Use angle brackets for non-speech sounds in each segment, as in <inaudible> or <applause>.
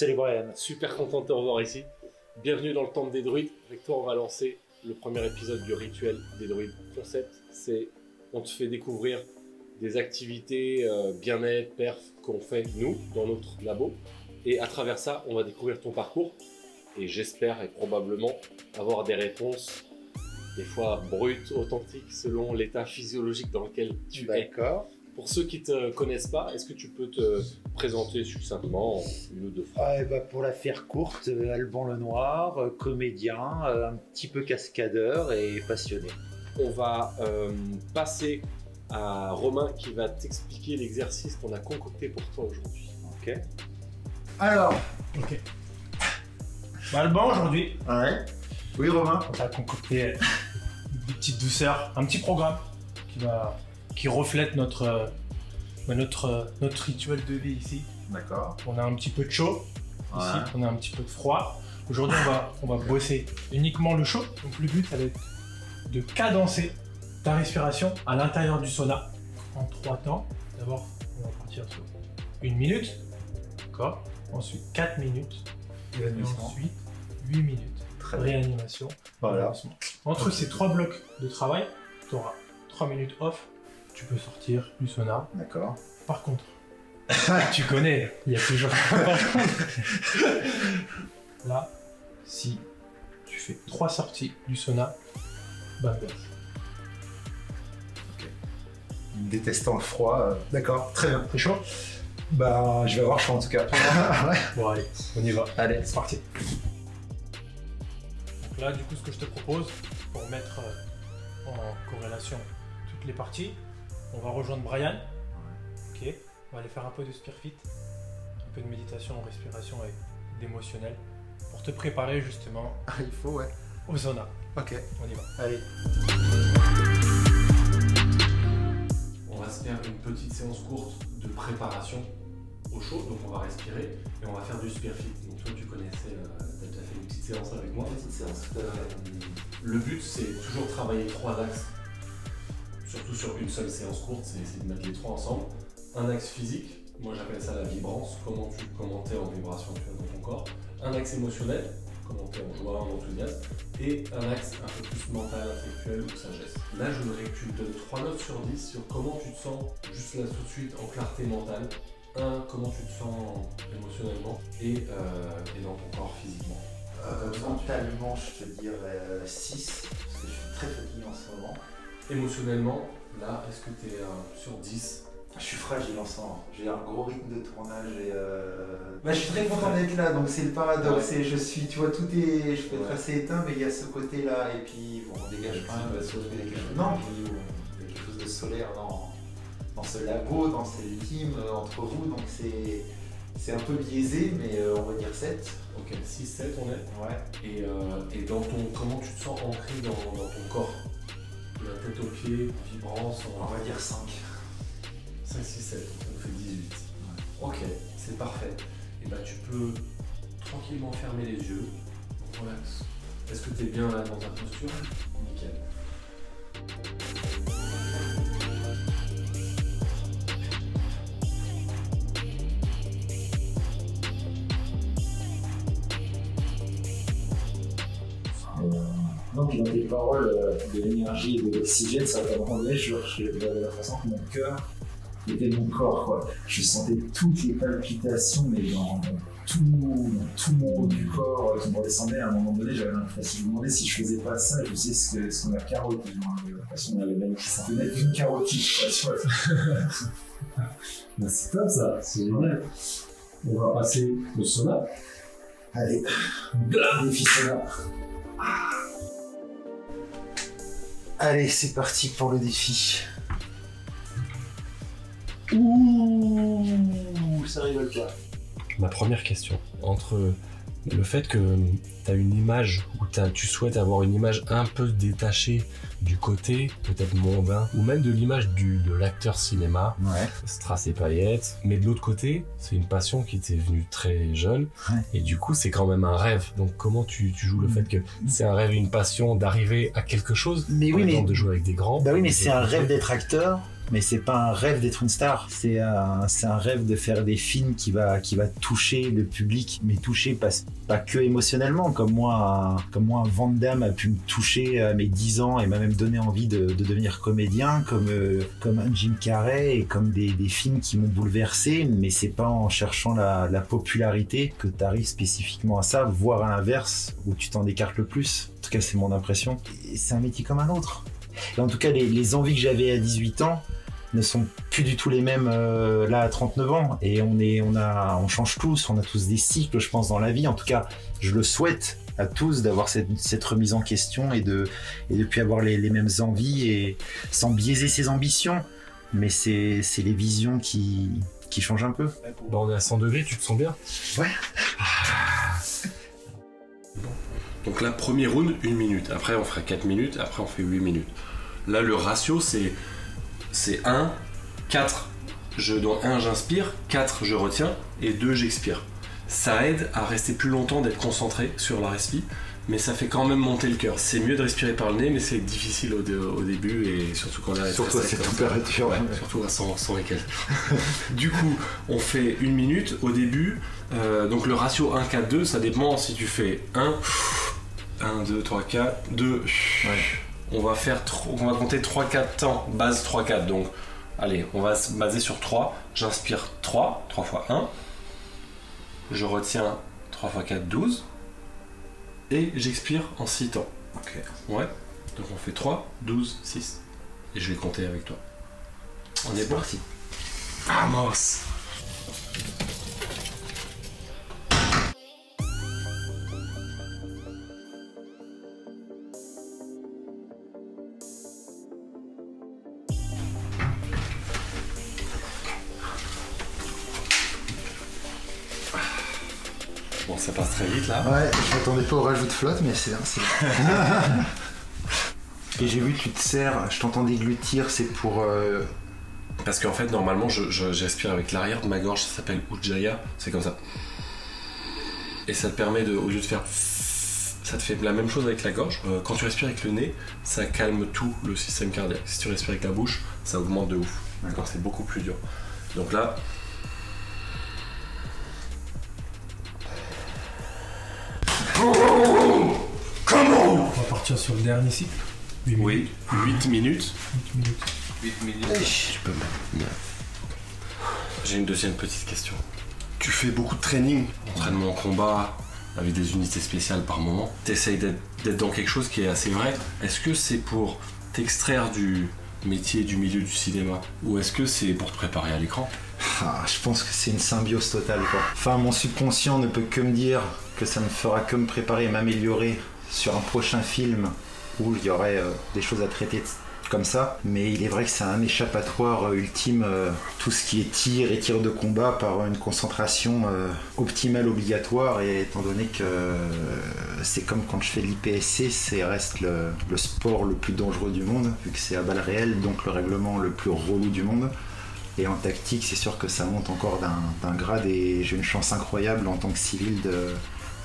Salut Brian. Super content de te revoir ici. Bienvenue dans le Temple des Druides. Avec toi, on va lancer le premier épisode du rituel des Druides. Concept, c'est on te fait découvrir des activités euh, bien-être, perf qu'on fait nous dans notre labo. Et à travers ça, on va découvrir ton parcours. Et j'espère et probablement avoir des réponses, des fois brutes, authentiques, selon l'état physiologique dans lequel tu es. D'accord. Pour ceux qui te connaissent pas, est-ce que tu peux te présenter succinctement en une ou deux phrases? Ah, et bah, pour la faire courte, euh, Alban Lenoir, euh, comédien, euh, un petit peu cascadeur et passionné. On va euh, passer à Romain qui va t'expliquer l'exercice qu'on a concocté pour toi aujourd'hui. Ok. Alors, Ok. Bah, Alban, aujourd'hui, ouais. Oui, Romain. on a concocté des petites douceurs, un petit programme qui, va, qui reflète notre, euh, notre, euh, notre rituel de vie ici. D'accord. On a un petit peu de chaud Ouais. ici, on a un petit peu de froid. Aujourd'hui, on va, on va bosser uniquement le chaud. Donc, le but, ça va être de cadencer ta respiration à l'intérieur du sauna en trois temps. D'abord, on va partir sur une minute. D'accord Ensuite, 4 minutes. Et ensuite, 8 minutes. Très bien. Réanimation. Voilà. Entre ces trois blocs de travail, tu auras 3 minutes off. Tu peux sortir du sauna. D'accord. Par contre, <laughs> tu connais, il y a toujours Par contre, Là, si tu fais trois sorties du sauna, bah Détestant le froid. euh, D'accord. Très bien. c'est chaud? Bah, je vais avoir chaud en tout cas. <laughs> ouais. Bon allez, on y va. Allez. C'est parti. Donc là, du coup, ce que je te propose, pour mettre euh, en corrélation toutes les parties, on va rejoindre Brian. Ok. On va aller faire un peu de spear fit, un peu de méditation, respiration et d'émotionnel, pour te préparer justement Ah, Il faut, ouais. au sauna. Ok. On y va. Allez. On va se faire une petite séance courte de préparation au chaud, donc on va respirer et on va faire du spear fit. Donc toi tu connaissais, euh, t'as déjà fait une petite séance avec moi. Petite séance. le but c'est toujours travailler trois axes, surtout sur une seule séance courte, c'est de mettre les trois ensemble. Un axe physique, moi j'appelle ça la vibrance, comment tu comment t'es en vibration tu dans ton corps. Un axe émotionnel, comment t'es en joie, en enthousiasme. Et un axe un peu plus mental, intellectuel ou sagesse. Là je voudrais que tu me donnes 3 notes sur 10 sur comment tu te sens juste là tout de suite en clarté mentale. Un, comment tu te sens émotionnellement et, euh, dans ton corps physiquement. Euh, mentalement, je te dirais 6, parce que je suis très fatigué en ce moment. Émotionnellement, là, est-ce que tu es sur 10 Je suis fragile en ce moment. J'ai un gros rythme de tournage et. Euh... Bah, je suis très content d'être là, donc c'est le paradoxe. Ouais. Et je suis, tu vois, tout est. Je peux être Ouais. assez éteint, mais il y a ce côté-là, et puis bon, on dégage y a quelque chose-. Non, il y a quelque chose de solaire dans, dans ce labo, dans ces teams euh, entre vous, donc c'est. C'est un peu biaisé, mais euh, on va dire 7. Ok, 6, 7 on est? Ouais. Et, euh, et dans ton, comment tu te sens ancré dans, dans ton corps? De la tête aux pieds, vibrance, On va dire 5. 5, 6, 7, ça nous fait 18. Ok, c'est parfait. Et bah tu peux tranquillement fermer les yeux, relax. Est-ce que tu es bien là dans ta posture? Nickel. Donc dans tes paroles euh, de l'énergie et de l'oxygène, ça m'a rendu, la façon que mon cœur était mon corps. Je sentais toutes les palpitations, mais dans, tout, tout mon du corps euh, qui me redescendait. À un moment donné, j'avais l'impression, je me demandais si je faisais pas ça, je sais ce que- ce qu'on a carotté. J'avais l'impression qu'on avait même mettre une carotide. <laughs> Bah, c'est top ça, c'est. On va passer au sauna. Allez, défi sauna. Allez, c'est parti pour le défi. Ouh, ça rigole pas. Ma première question, entre le fait que tu as une image ou tu souhaites avoir une image un peu détachée du côté, peut-être mondain, ou même de l'image de l'acteur cinéma, Ouais. strass et paillettes, mais de l'autre côté, c'est une passion qui t'est venue très jeune, Ouais. et du coup, c'est quand même un rêve. Donc, comment tu, tu joues le fait que c'est un rêve et une passion d'arriver à quelque chose? Mais oui, de jouer avec des grands. Bah oui, mais c'est un rêve d'être acteur. Mais c'est pas un rêve d'être une star. C'est un, c'est un rêve de faire des films qui va, toucher le public, mais toucher pas, que émotionnellement, comme moi, comme moi, Van a pu me toucher à mes 10 ans et m'a même donné envie de, de devenir comédien, comme, euh, comme un Jim Carrey et comme des, films qui m'ont bouleversé, mais c'est pas en cherchant la, la popularité que tu arrives spécifiquement à ça, voire à l'inverse, où tu t'en écartes le plus. En tout cas, c'est mon impression. C'est un métier comme un autre. En tout cas, les envies que j'avais à 18 ans ne sont plus du tout les mêmes euh, là à 39 ans. Et on est, on a, on change tous, on a tous des cycles, je pense, dans la vie. En tout cas, je le souhaite à tous d'avoir cette, cette remise en question et de, et de puis avoir les, les mêmes envies et sans biaiser ses ambitions. Mais c'est, c'est les visions qui, qui changent un peu. Bah, on est à 100 degrés, tu te sens bien Donc là, premier round, une minute. Après, on fera 4 minutes. Après, on fait 8 minutes. Là, le ratio, c'est c'est 1, 4. Je, dans 1, j'inspire. 4, je retiens. Et 2, j'expire. Ça aide à rester plus longtemps, d'être concentré sur la respi. Mais ça fait quand même monter le cœur. C'est mieux de respirer par le nez, mais c'est difficile au, dé- au début. Et surtout quand on est Surtout à cette température. Ouais, surtout à 100, 100 et quelques. <laughs> du coup, on fait une minute au début. Euh, donc le ratio 1, 4, 2, ça dépend si tu fais 1, 1, 2, 3, 4, 2. On va faire, tro- on va compter 3, 4 temps, base 3, 4. Donc, allez, on va se baser sur 3. J'inspire 3, 3 fois 1. Je retiens 3 fois 4, 12. Et j'expire en 6 temps. Ok. Ouais. Donc on fait 3, 12, 6. Et je vais compter avec toi. On est parti. Vamos Bon, ça passe très vite là. Ouais, je m'attendais pas au rajout de flotte, mais c'est. <laughs> Et j'ai vu, tu te sers, je t'entends déglutir, c'est pour. euh, Parce qu'en fait, normalement, je- je- j'aspire avec l'arrière de ma gorge, ça s'appelle Ujjaya, c'est comme ça. Et ça te permet de, au lieu de faire. Ça te fait la même chose avec la gorge. Euh, quand tu respires avec le nez, ça calme tout le système cardiaque. Si tu respires avec la bouche, ça augmente de ouf. D'accord C'est beaucoup plus dur. Donc là. On va partir sur le dernier cycle. Huit Oui, 8 minutes. minutes. 8 minutes. Tu peux même. J'ai une deuxième petite question. Tu fais beaucoup de training, entraînement en combat, avec des unités spéciales par moment. T'essayes d'être d'être dans quelque chose qui est assez vrai. Est-ce que c'est pour t'extraire du métier, du milieu du cinéma? Ou est-ce que c'est pour te préparer à l'écran? Ah, je pense que c'est une symbiose totale. Quoi. Enfin, mon subconscient ne peut que me dire que ça ne fera que me préparer et m'améliorer sur un prochain film où il y aurait euh, des choses à traiter comme ça. Mais il est vrai que c'est un échappatoire euh, ultime, euh, tout ce qui est tir et tir de combat par une concentration optimale obligatoire. Et étant donné que c'est comme quand je fais l'IPSC, c'est reste le, le sport le plus dangereux du monde, vu que c'est à balles réelles, donc le règlement le plus relou du monde. Et en tactique, c'est sûr que ça monte encore d'un grade et j'ai une chance incroyable en tant que civil de-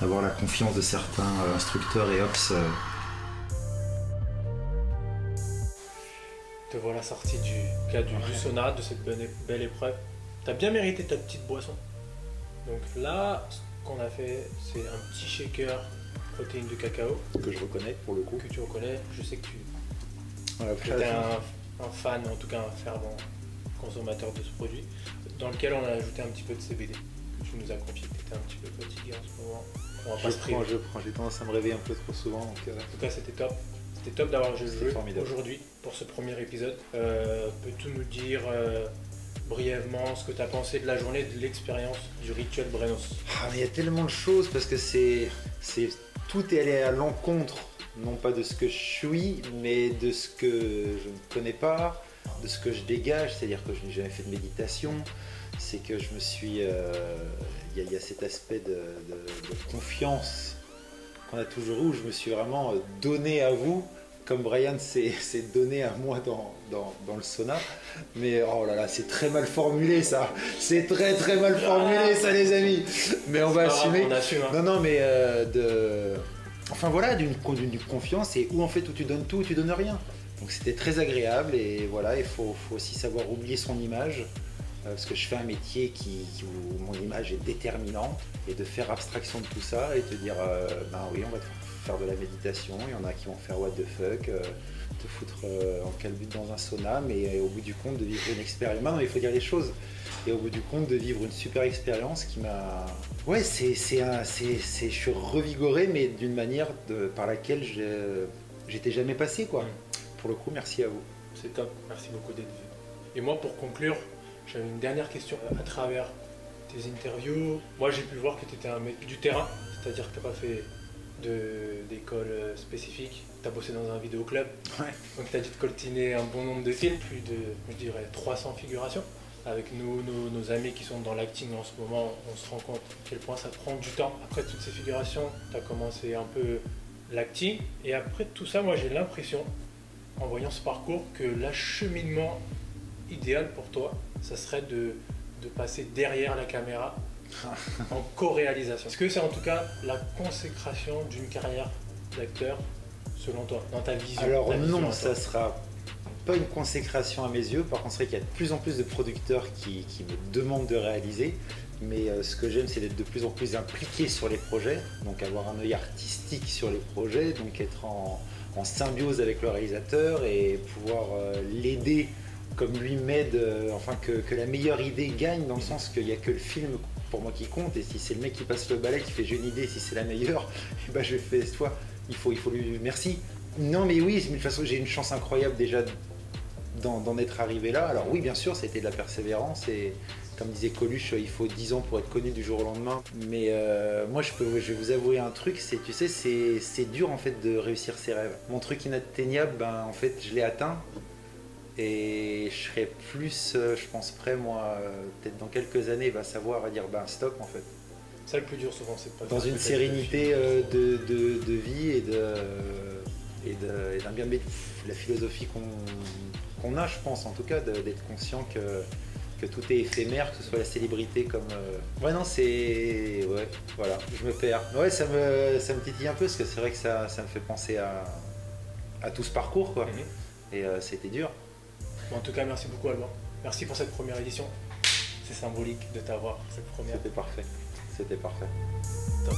d'avoir la confiance de certains euh, instructeurs et ops. euh, Te voilà sorti du cadre du, du sauna, de cette belle, belle épreuve. T'as bien mérité ta petite boisson. Donc là, ce qu'on a fait, c'est un petit shaker protéines de cacao que je reconnais pour le coup. que tu reconnais. Je sais que tu t'es un, un fan, en tout cas un fervent consommateur de ce produit, dans lequel on a ajouté un petit peu de CBD tu nous as confié. Tu étais un petit peu fatigué en ce moment. On va Je pas se prends, je prends. J'ai tendance à me réveiller un peu trop souvent. Donc, euh, En tout cas, c'était top. C'était top d'avoir joué aujourd'hui pour ce premier épisode. Euh, Peux-tu nous dire euh, brièvement ce que tu as pensé de la journée, de l'expérience du rituel Brenos? Ah, mais il y a tellement de choses parce que c'est tout est allé à l'encontre, non pas de ce que je suis, mais de ce que je ne connais pas, de ce que je dégage. C'est-à-dire que je n'ai jamais fait de méditation. C'est que je me suis, euh, il y, a- il y a cet aspect de, de- de confiance qu'on a toujours eu. où Je me suis vraiment euh, donné à vous. Comme Brian s'est <laughs> donné à moi dans, dans, dans le sauna. Mais oh là là, c'est très mal formulé ça. C'est très très mal formulé ça, les amis. Mais on va grave, assumer. On assume. hein. Non, non, mais euh, de, enfin voilà, d'une confiance et où en fait où tu donnes tout, où tu donnes rien. Donc c'était très agréable et voilà, il faut, aussi savoir oublier son image. euh, Parce que je fais un métier où mon image est déterminante et de faire abstraction de tout ça et te dire euh, ben oui on va te faire de la méditation, il y en a qui vont faire what the fuck, euh, te foutre en calbut dans un sauna, mais au bout du compte de vivre une expérience. Mais il faut dire les choses. Et au bout du compte de vivre une super expérience qui m'a. Ouais, c'est, c'est un, c'est, c'est- je suis revigoré, mais d'une manière par laquelle je, j'étais jamais passé, quoi. Pour le coup, merci à vous. C'est top, merci beaucoup d'être venu. Et moi, pour conclure, j'avais une dernière question. À travers tes interviews, moi j'ai pu voir que tu étais un mec du terrain, c'est-à-dire que tu n'as pas fait de- d'école euh, spécifique, tu as bossé dans un vidéoclub, Ouais. donc tu as dû te coltiner un bon nombre de films, plus de, je dirais, 300 figurations. Avec nos, nos- nos amis qui sont dans l'acting en ce moment, on se rend compte à quel point ça prend du temps. Après toutes ces figurations, tu as commencé un peu l'acting, et après tout ça, moi j'ai l'impression en voyant ce parcours que l'acheminement idéal pour toi, ça serait de, de passer derrière la caméra <laughs> en co-réalisation. Est-ce que c'est en tout cas la consécration d'une carrière d'acteur selon toi, dans ta vision Alors ta vision non, ça sera pas une consécration à mes yeux. Par contre, c'est vrai qu'il y a de plus en plus de producteurs qui, qui me demandent de réaliser. Mais euh, ce que j'aime, c'est d'être de plus en plus impliqué sur les projets, donc avoir un œil artistique sur les projets, donc être en, en symbiose avec le réalisateur et pouvoir euh, l'aider comme lui m'aide, euh, enfin que, que la meilleure idée gagne dans le sens qu'il n'y a que le film pour moi qui compte et si c'est le mec qui passe le balai qui fait j'ai une idée, si c'est la meilleure, <laughs> et ben je fais toi, il faut, il faut lui merci. Non mais oui, de toute façon j'ai une chance incroyable déjà d'en être arrivé là. Alors oui bien sûr c'était de la persévérance et comme disait Coluche, il faut 10 ans pour être connu du jour au lendemain. Mais euh, moi je, peux, je vais vous avouer un truc, c'est tu sais c'est c'est dur en fait de réussir ses rêves. Mon truc inatteignable, ben en fait je l'ai atteint et je serais plus, euh, je pense, prêt, moi, euh, peut-être dans quelques années, va savoir à dire ben stop en fait. C'est ça le plus dur souvent, c'est pas Dans une sérénité de, de- de vie et de et de- et d'un bien mais la philosophie qu'on qu'on a, je pense, en tout cas, d'être conscient que que tout est éphémère, que ce soit la célébrité comme. euh, Ouais non c'est. Ouais, voilà, je me perds. Ouais ça me ça me titille un peu parce que c'est vrai que ça, ça me fait penser à, à tout ce parcours quoi. Mhm. Et euh, c'était dur. Bon, en tout cas, merci beaucoup Alban. Merci pour cette première édition. C'est symbolique de t'avoir cette première. C'était parfait. C'était parfait. Top.